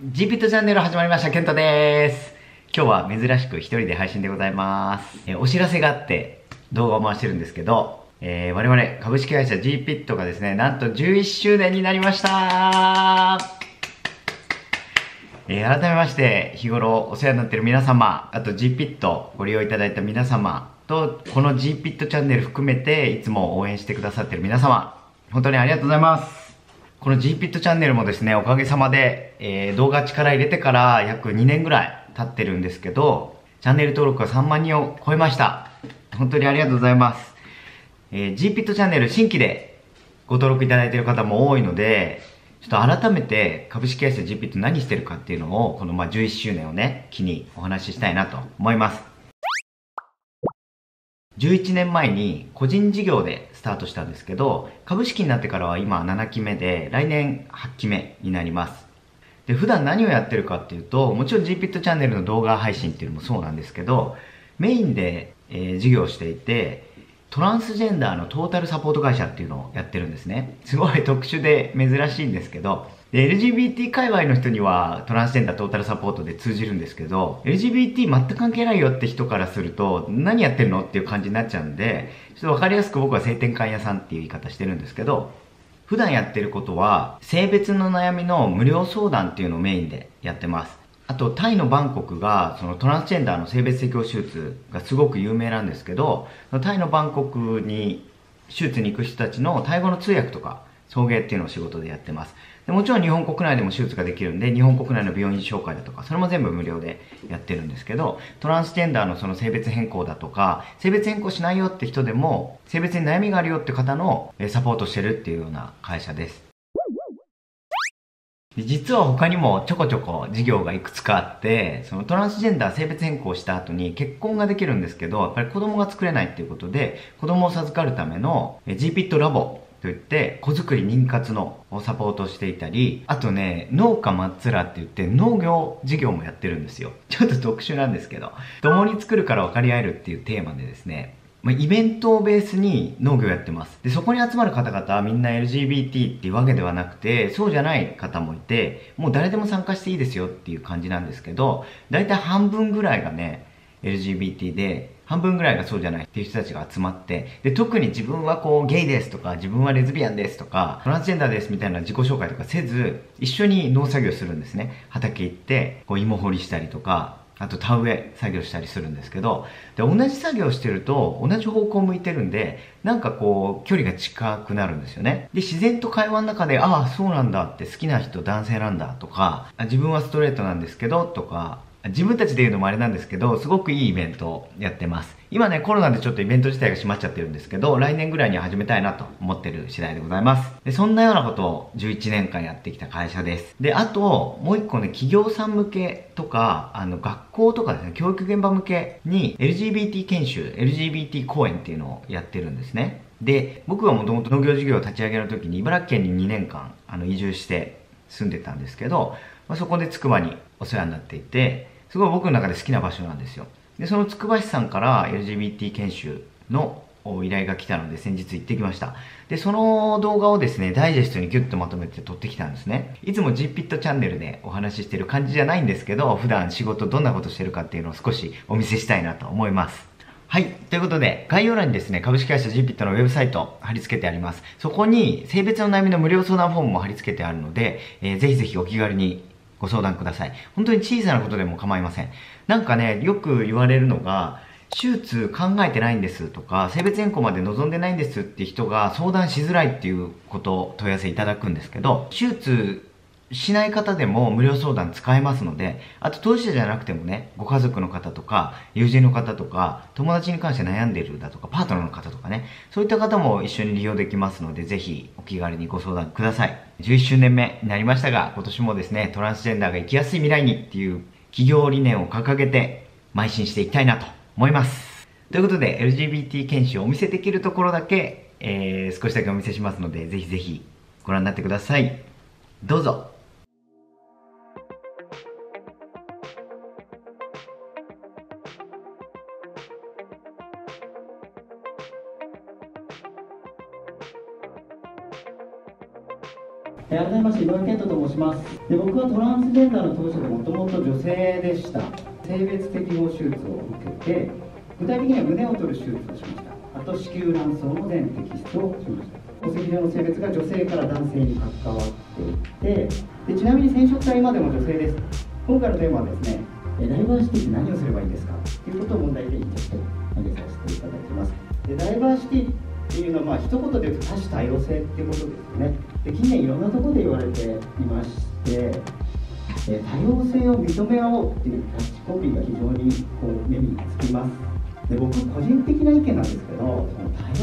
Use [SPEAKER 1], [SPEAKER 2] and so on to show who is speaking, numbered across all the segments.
[SPEAKER 1] GPT チャンネル始まりました、ケントです。今日は珍しく一人で配信でございます。えお知らせがあって動画を回してるんですけど、えー、我々株式会社 GPIT がですね、なんと11周年になりましたえー、改めまして日頃お世話になってる皆様、あと GPIT ご利用いただいた皆様と、この GPIT チャンネル含めていつも応援してくださってる皆様、本当にありがとうございます。この GPIT チャンネルもですね、おかげさまで、えー、動画力入れてから約2年ぐらい経ってるんですけど、チャンネル登録が3万人を超えました。本当にありがとうございます。えー、GPIT チャンネル新規でご登録いただいている方も多いので、ちょっと改めて株式会社 GPIT 何してるかっていうのを、このまあ11周年をね、機にお話ししたいなと思います。11年前に個人事業でスタートしたんですけど、株式になってからは今7期目で、来年8期目になります。で、普段何をやってるかっていうと、もちろん GPIT チャンネルの動画配信っていうのもそうなんですけど、メインで、えー、事業していて、トランスジェンダーのトータルサポート会社っていうのをやってるんですね。すごい特殊で珍しいんですけど、で、LGBT 界隈の人にはトランスジェンダートータルサポートで通じるんですけど、LGBT 全く関係ないよって人からすると、何やってるのっていう感じになっちゃうんで、ちょっとわかりやすく僕は性転換屋さんっていう言い方してるんですけど、普段やってることは、性別の悩みの無料相談っていうのをメインでやってます。あと、タイのバンコクが、そのトランスジェンダーの性別適応手術がすごく有名なんですけど、タイのバンコクに手術に行く人たちのタイ語の通訳とか、送迎っていうのを仕事でやってます。でもちろん日本国内でも手術ができるんで、日本国内の病院紹介だとか、それも全部無料でやってるんですけど、トランスジェンダーのその性別変更だとか、性別変更しないよって人でも、性別に悩みがあるよって方のサポートしてるっていうような会社です。実は他にもちょこちょこ事業がいくつかあって、そのトランスジェンダー性別変更した後に結婚ができるんですけど、やっぱり子供が作れないっていうことで、子供を授かるための GPIT ラボといって、子作り妊活のサポートしていたり、あとね、農家松浦って言って農業事業もやってるんですよ。ちょっと特殊なんですけど、共に作るから分かり合えるっていうテーマでですね、まイベントをベースに農業やってます。で、そこに集まる方々はみんな LGBT っていうわけではなくて、そうじゃない方もいて、もう誰でも参加していいですよっていう感じなんですけど、だいたい半分ぐらいがね、LGBT で、半分ぐらいがそうじゃないっていう人たちが集まって、で、特に自分はこう、ゲイですとか、自分はレズビアンですとか、トランスジェンダーですみたいな自己紹介とかせず、一緒に農作業するんですね。畑行って、こう、芋掘りしたりとか、あと田植え作業したりするんですけど、で、同じ作業してると、同じ方向向いてるんで、なんかこう、距離が近くなるんですよね。で、自然と会話の中で、ああ、そうなんだって好きな人男性なんだとか、自分はストレートなんですけど、とか、自分たちで言うのもあれなんですけど、すごくいいイベントをやってます。今ね、コロナでちょっとイベント自体が閉まっちゃってるんですけど、来年ぐらいには始めたいなと思ってる次第でございます。で、そんなようなことを11年間やってきた会社です。で、あと、もう一個ね、企業さん向けとか、あの、学校とかですね、教育現場向けに LGBT 研修、LGBT 講演っていうのをやってるんですね。で、僕がもともと農業事業を立ち上げるときに茨城県に2年間、あの、移住して住んでたんですけど、まあ、そこでつくばにお世話になっていて、すごい僕の中で好きな場所なんですよ。で、そのつくば市さんから LGBT 研修の依頼が来たので先日行ってきました。で、その動画をですね、ダイジェストにギュッとまとめて撮ってきたんですね。いつも GPIT チャンネルでお話ししてる感じじゃないんですけど、普段仕事どんなことしてるかっていうのを少しお見せしたいなと思います。はい。ということで、概要欄にですね、株式会社 GPIT のウェブサイト貼り付けてあります。そこに性別の悩みの無料相談フォームも貼り付けてあるので、えー、ぜひぜひお気軽にご相談ください。本当に小さなことでも構いません。なんかね、よく言われるのが、手術考えてないんですとか、性別変更まで望んでないんですって人が相談しづらいっていうことを問い合わせいただくんですけど、手術しない方でも無料相談使えますので、あと当事者じゃなくてもね、ご家族の方とか、友人の方とか、友達に関して悩んでるだとか、パートナーの方とかね、そういった方も一緒に利用できますので、ぜひお気軽にご相談ください。11周年目になりましたが、今年もですね、トランスジェンダーが生きやすい未来にっていう企業理念を掲げて、邁進していきたいなと思います。ということで、LGBT 研修をお見せできるところだけ、えー、少しだけお見せしますので、ぜひぜひご覧になってください。どうぞ。
[SPEAKER 2] 改めまして井上健人と申します。で僕はトランスジェンダーの当初でもともと女性でした。性別適合手術を受けて具体的には胸を取る手術をしました。あと子宮卵巣の全摘出をしました。戸籍上の性別が女性から男性に関わっていてでちなみに染色体今でも女性です。今回のテーマはですねダイバーシティって何をすればいいんですかということを問題点として挙げさせていただきます。でダイバーシティっていうのはまあ一言で言うと多種多様性っていうことですね。で近年いろんなところで言われていまして多様性を認め合おうっていうキャッチコピーが非常にこう目につきます。で僕個人的な意見なんですけど多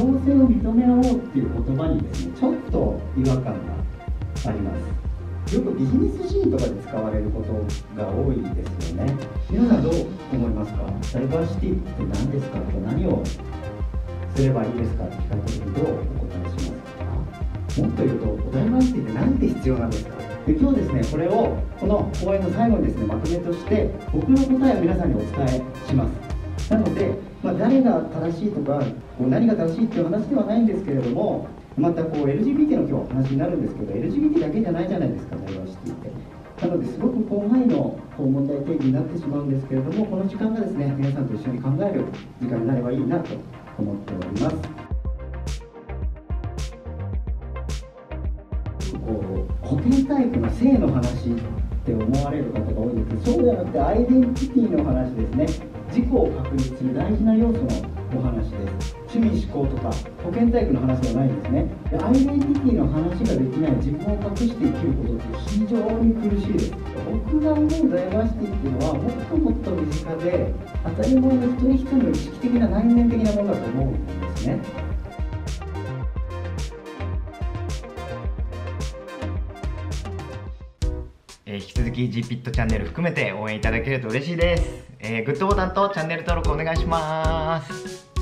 [SPEAKER 2] 様性を認め合おうっていう言葉にですねちょっと違和感があります。よくビジネスシーンとかで使われることが多いですよね。皆さんどう思いますか？ダイバーシティって何ですか？とか何をすればいいですかって聞かれた時どうお答えしますかもっと言うとダイバーシティって何で必要なんですか？で今日ですねこれをこの講演の最後にですねまとめとして僕の答えを皆さんにお伝えします。なので、まあ、誰が正しいとかこう何が正しいっていう話ではないんですけれどもまたこう LGBT の今日話になるんですけど LGBT だけじゃないじゃないですかダイバーシティって。なのですごく広範囲のこう問題定義になってしまうんですけれどもこの時間がですね皆さんと一緒に考える時間になればいいなと思っております。こう古典タイプの性の話って思われる方が多いんです。けどそうではなくてアイデンティティの話ですね。自己を確立する大事な要素のお話です。趣味思考とか保険体育の話ではないんですね。でアイデンティティの話ができない自分を隠して生きることって非常に苦しいです。僕が思うダイバーシティっていうのはもっともっと身近で当たり前の一人一人の意識的な内面的なものだと思うんですね
[SPEAKER 1] えー、引き続き GPIT チャンネル含めて応援いただけると嬉しいです。えー、グッドボタンとチャンネル登録お願いします。